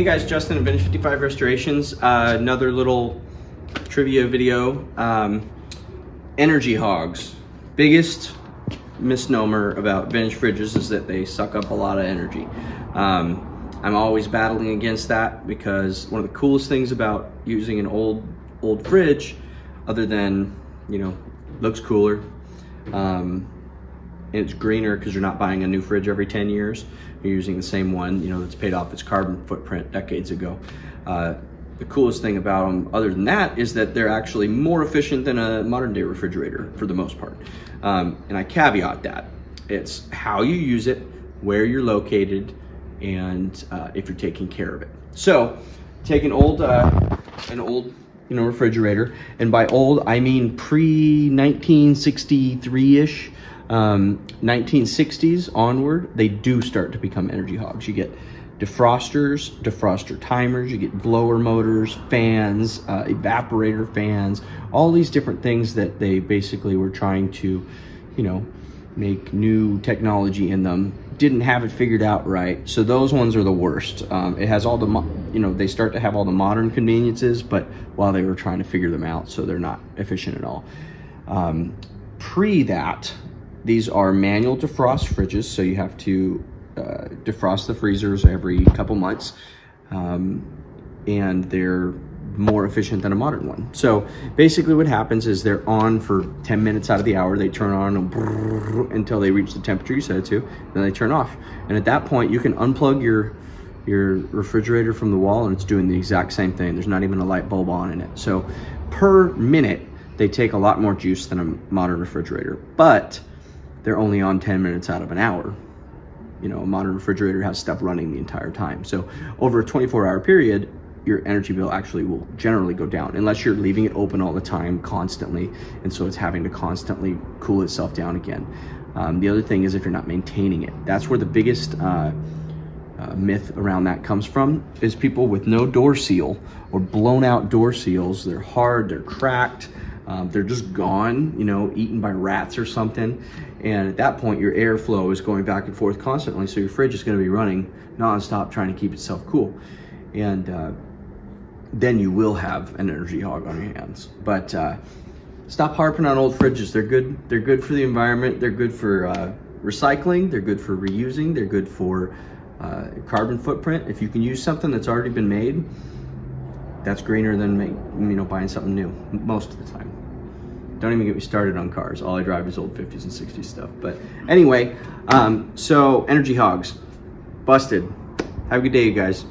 Hey guys, Justin at Vintage 55 Restorations. Uh, another little trivia video. Um, energy hogs. Biggest misnomer about vintage fridges is that they suck up a lot of energy. Um, I'm always battling against that because one of the coolest things about using an old old fridge, other than, you know, looks cooler, um, it's greener because you're not buying a new fridge every 10 years. You're using the same one, you know, that's paid off its carbon footprint decades ago. Uh, the coolest thing about them, other than that, is that they're actually more efficient than a modern day refrigerator for the most part. Um, and I caveat that. It's how you use it, where you're located, and uh, if you're taking care of it. So take an old, uh, an old you know, refrigerator. And by old, I mean pre-1963-ish, um, 1960s onward, they do start to become energy hogs. You get defrosters, defroster timers, you get blower motors, fans, uh, evaporator fans, all these different things that they basically were trying to, you know, make new technology in them. Didn't have it figured out right. So those ones are the worst. Um, it has all the, you know, they start to have all the modern conveniences, but while they were trying to figure them out, so they're not efficient at all. Um, pre that, these are manual defrost fridges, so you have to uh, defrost the freezers every couple months. Um, and they're more efficient than a modern one. So basically what happens is they're on for 10 minutes out of the hour. They turn on until they reach the temperature you set it to, then they turn off. And at that point, you can unplug your your refrigerator from the wall and it's doing the exact same thing. There's not even a light bulb on in it. So per minute, they take a lot more juice than a modern refrigerator, but they're only on 10 minutes out of an hour. You know, a modern refrigerator has stuff running the entire time. So over a 24 hour period, your energy bill actually will generally go down unless you're leaving it open all the time constantly. And so it's having to constantly cool itself down again. Um, the other thing is if you're not maintaining it, that's where the biggest uh, uh, myth around that comes from is people with no door seal or blown out door seals. They're hard, they're cracked, um, they're just gone, you know, eaten by rats or something. And at that point, your airflow is going back and forth constantly. So your fridge is going to be running nonstop trying to keep itself cool. And uh, then you will have an energy hog on your hands. But uh, stop harping on old fridges. They're good. They're good for the environment. They're good for uh, recycling. They're good for reusing. They're good for uh, carbon footprint. If you can use something that's already been made, that's greener than make, you know buying something new most of the time. Don't even get me started on cars. All I drive is old 50s and 60s stuff. But anyway, um, so energy hogs, busted. Have a good day, you guys.